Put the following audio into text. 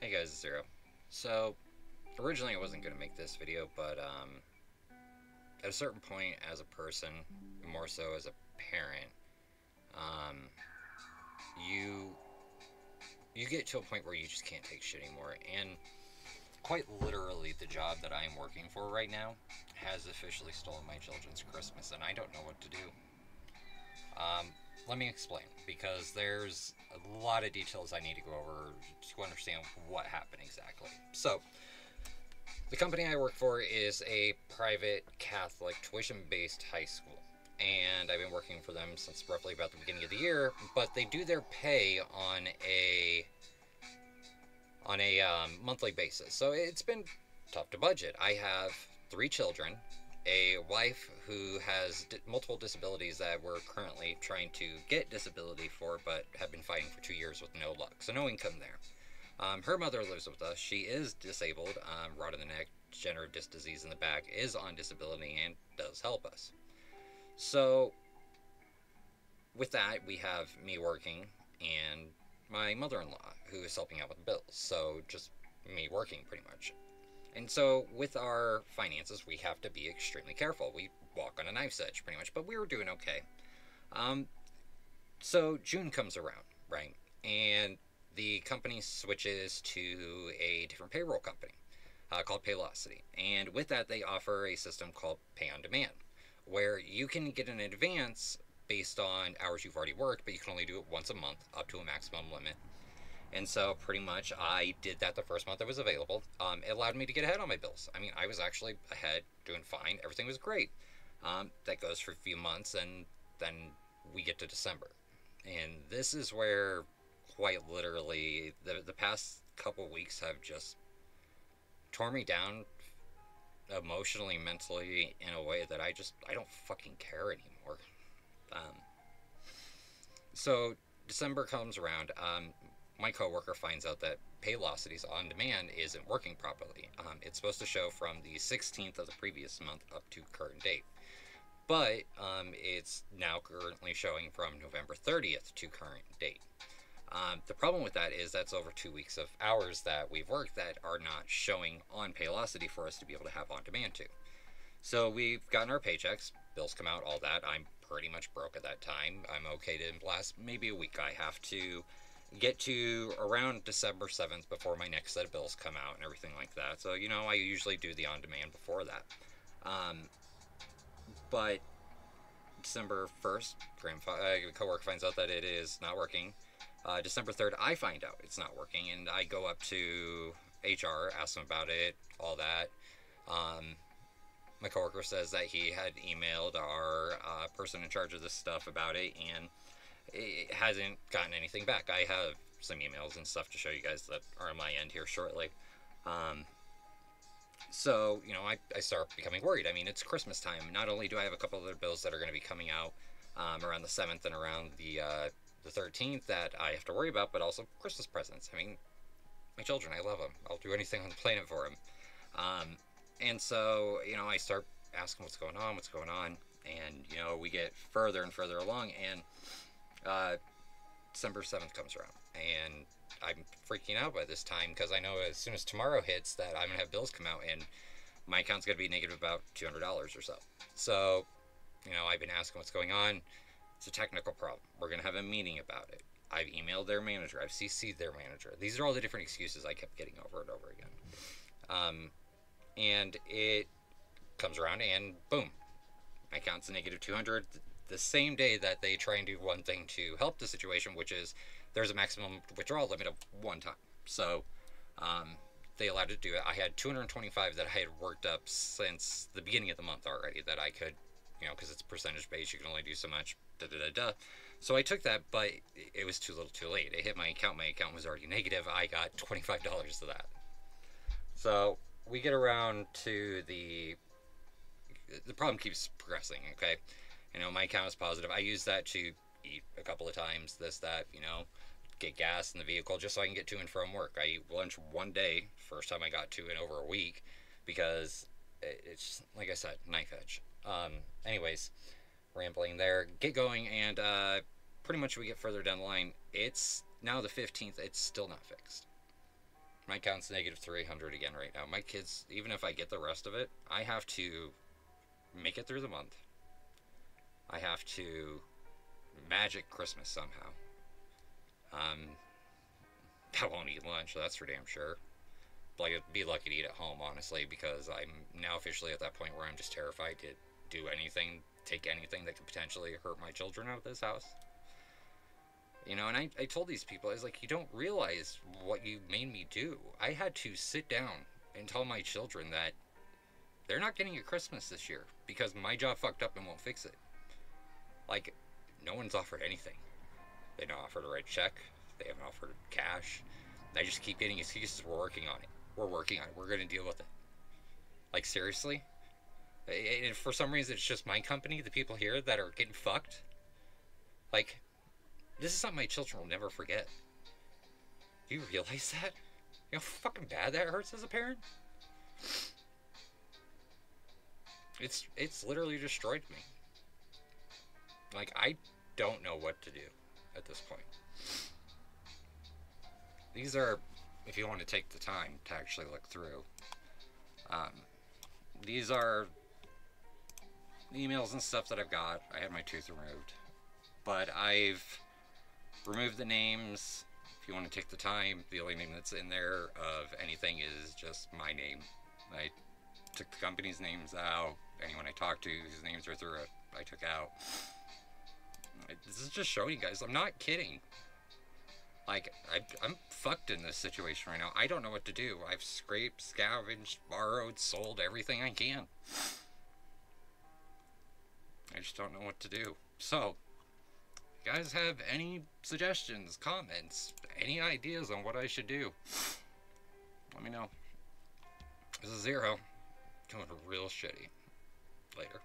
Hey guys, it's Zero. So, originally I wasn't going to make this video, but um, at a certain point as a person, more so as a parent, um, you you get to a point where you just can't take shit anymore. And quite literally, the job that I am working for right now has officially stolen my children's Christmas, and I don't know what to do. Um, let me explain, because there's a lot of details I need to go over to understand what happened exactly. So, the company I work for is a private Catholic tuition based high school. And I've been working for them since roughly about the beginning of the year, but they do their pay on a on a um, monthly basis. So it's been tough to budget. I have three children, a wife who has multiple disabilities that we're currently trying to get disability for, but have been fighting for two years with no luck. So no income there. Um, her mother lives with us. She is disabled, um, rot in the neck, degenerative disc disease in the back, is on disability, and does help us. So, with that, we have me working and my mother in law who is helping out with bills. So, just me working pretty much. And so, with our finances, we have to be extremely careful. We walk on a knife's edge pretty much, but we were doing okay. Um, so, June comes around, right? And the company switches to a different payroll company uh, called Paylocity. And with that, they offer a system called Pay on Demand, where you can get an advance based on hours you've already worked, but you can only do it once a month up to a maximum limit. And so, pretty much, I did that the first month it was available. Um, it allowed me to get ahead on my bills. I mean, I was actually ahead, doing fine. Everything was great. Um, that goes for a few months, and then we get to December. And this is where quite literally the the past couple weeks have just tore me down emotionally, mentally in a way that I just I don't fucking care anymore. Um, so December comes around. Um, my coworker finds out that Paylocity's on demand isn't working properly. Um, it's supposed to show from the 16th of the previous month up to current date, but um, it's now currently showing from November 30th to current date. Um, the problem with that is that's over two weeks of hours that we've worked that are not showing on Paylocity for us to be able to have on demand to. So we've gotten our paychecks, bills come out, all that. I'm pretty much broke at that time. I'm okay to last maybe a week. I have to get to around December 7th before my next set of bills come out and everything like that. So, you know, I usually do the on demand before that. Um, but December 1st, grandfa- uh, coworker finds out that it is not working. Uh, December 3rd, I find out it's not working, and I go up to HR, ask them about it, all that. Um, my coworker says that he had emailed our uh, person in charge of this stuff about it, and it hasn't gotten anything back. I have some emails and stuff to show you guys that are on my end here shortly. Um, so, you know, I, I start becoming worried. I mean, it's Christmas time. Not only do I have a couple other bills that are going to be coming out um, around the 7th and around the uh, the 13th that I have to worry about, but also Christmas presents. I mean, my children, I love them. I'll do anything on the planet for them. Um, and so, you know, I start asking what's going on, what's going on, and, you know, we get further and further along, and uh, December 7th comes around, and I'm freaking out by this time because I know as soon as tomorrow hits that I'm going to have bills come out, and my account's going to be negative about $200 or so. So, you know, I've been asking what's going on it's a technical problem. We're going to have a meeting about it. I've emailed their manager. I've CC'd their manager. These are all the different excuses I kept getting over and over again. Um, and it comes around and boom, my account's negative 200 the same day that they try and do one thing to help the situation, which is there's a maximum withdrawal limit of one time. So um, they allowed to do it. I had 225 that I had worked up since the beginning of the month already that I could you know, because it's percentage based, you can only do so much. Da da da da. So I took that, but it was too little, too late. It hit my account. My account was already negative. I got twenty five dollars to that. So we get around to the the problem keeps progressing. Okay, you know my account is positive. I use that to eat a couple of times. This that you know get gas in the vehicle just so I can get to and from work. I eat lunch one day. First time I got to in over a week because it's like I said, knife edge. Um, anyways, rambling there. Get going, and uh, pretty much we get further down the line. It's now the 15th. It's still not fixed. My account's negative 300 again right now. My kids, even if I get the rest of it, I have to make it through the month. I have to magic Christmas somehow. Um, I won't eat lunch, that's for damn sure. But I'd be lucky to eat at home, honestly, because I'm now officially at that point where I'm just terrified to do anything, take anything that could potentially hurt my children out of this house. You know, and I, I told these people, I was like, you don't realize what you made me do. I had to sit down and tell my children that they're not getting a Christmas this year because my job fucked up and won't fix it. Like, no one's offered anything. They don't offer a check. They haven't offered cash. I just keep getting excuses. We're working on it. We're working on it. We're going to deal with it. Like, seriously? And for some reason, it's just my company, the people here that are getting fucked. Like, this is something my children will never forget. Do you realize that? You know how fucking bad that hurts as a parent? It's it's literally destroyed me. Like I don't know what to do at this point. These are, if you want to take the time to actually look through, um, these are emails and stuff that I've got. I had my tooth removed, but I've removed the names. If you want to take the time, the only name that's in there of anything is just my name. I took the company's names out. Anyone I talked to whose names are through it, I took out. This is just showing you guys. I'm not kidding. Like, I, I'm fucked in this situation right now. I don't know what to do. I've scraped, scavenged, borrowed, sold everything I can. I just don't know what to do. So, you guys have any suggestions, comments, any ideas on what I should do, let me know. This is Zero. Coming real shitty. Later.